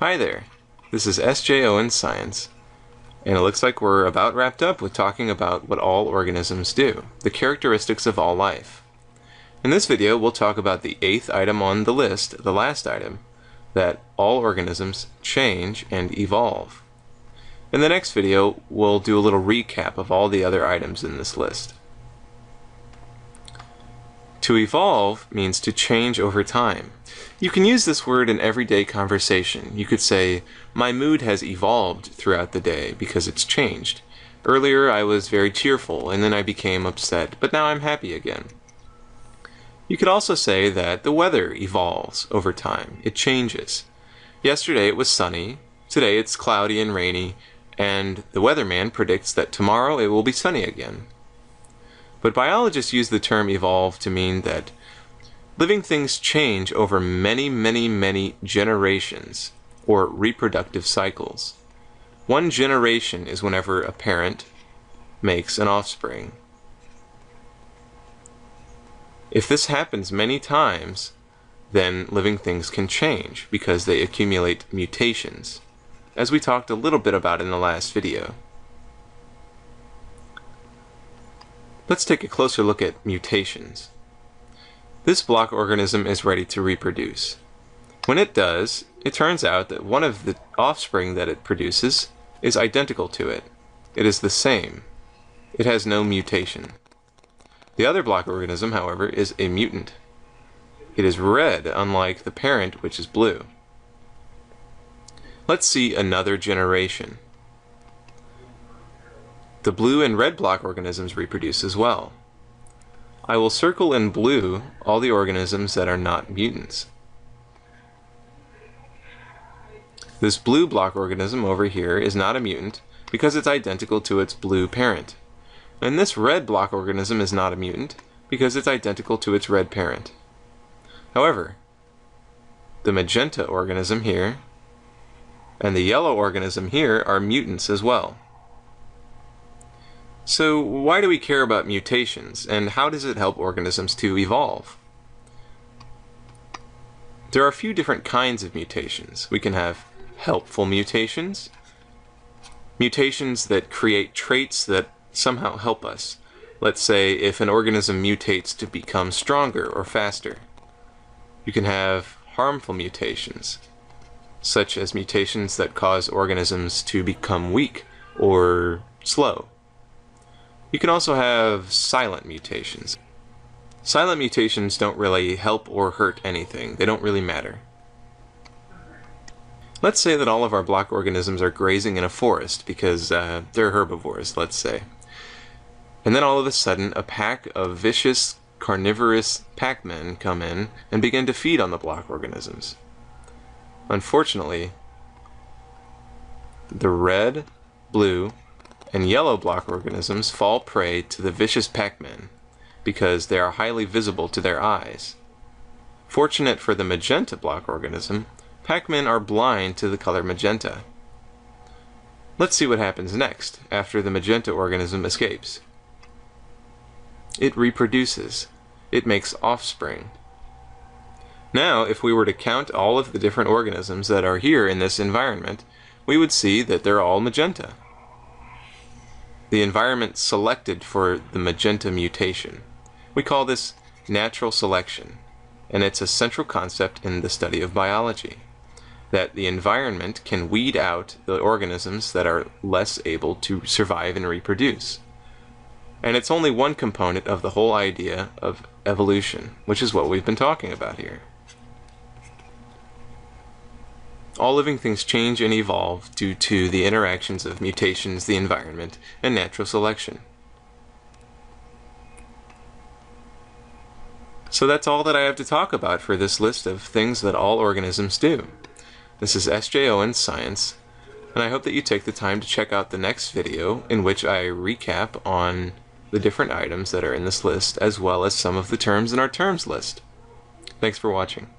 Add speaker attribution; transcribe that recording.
Speaker 1: Hi there, this is S.J. Owens Science, and it looks like we're about wrapped up with talking about what all organisms do, the characteristics of all life. In this video, we'll talk about the eighth item on the list, the last item, that all organisms change and evolve. In the next video, we'll do a little recap of all the other items in this list. To evolve means to change over time. You can use this word in everyday conversation. You could say, My mood has evolved throughout the day because it's changed. Earlier I was very cheerful and then I became upset, but now I'm happy again. You could also say that the weather evolves over time, it changes. Yesterday it was sunny, today it's cloudy and rainy, and the weatherman predicts that tomorrow it will be sunny again. But biologists use the term evolve to mean that living things change over many, many, many generations or reproductive cycles. One generation is whenever a parent makes an offspring. If this happens many times, then living things can change because they accumulate mutations, as we talked a little bit about in the last video. Let's take a closer look at mutations. This block organism is ready to reproduce. When it does, it turns out that one of the offspring that it produces is identical to it. It is the same. It has no mutation. The other block organism, however, is a mutant. It is red, unlike the parent, which is blue. Let's see another generation. The blue and red block organisms reproduce as well. I will circle in blue all the organisms that are not mutants. This blue block organism over here is not a mutant because it's identical to its blue parent. And this red block organism is not a mutant because it's identical to its red parent. However, the magenta organism here and the yellow organism here are mutants as well. So why do we care about mutations, and how does it help organisms to evolve? There are a few different kinds of mutations. We can have helpful mutations, mutations that create traits that somehow help us. Let's say if an organism mutates to become stronger or faster. You can have harmful mutations, such as mutations that cause organisms to become weak or slow. You can also have silent mutations. Silent mutations don't really help or hurt anything. They don't really matter. Let's say that all of our block organisms are grazing in a forest because uh, they're herbivores, let's say. And then all of a sudden, a pack of vicious, carnivorous pac men come in and begin to feed on the block organisms. Unfortunately, the red, blue, and yellow block organisms fall prey to the vicious Pac-Men because they are highly visible to their eyes. Fortunate for the magenta block organism, Pac-Men are blind to the color magenta. Let's see what happens next after the magenta organism escapes. It reproduces. It makes offspring. Now, if we were to count all of the different organisms that are here in this environment, we would see that they're all magenta the environment selected for the magenta mutation. We call this natural selection, and it's a central concept in the study of biology. That the environment can weed out the organisms that are less able to survive and reproduce. And it's only one component of the whole idea of evolution, which is what we've been talking about here. All living things change and evolve due to the interactions of mutations, the environment, and natural selection. So that's all that I have to talk about for this list of things that all organisms do. This is S.J. Owens Science, and I hope that you take the time to check out the next video in which I recap on the different items that are in this list as well as some of the terms in our terms list. Thanks for watching.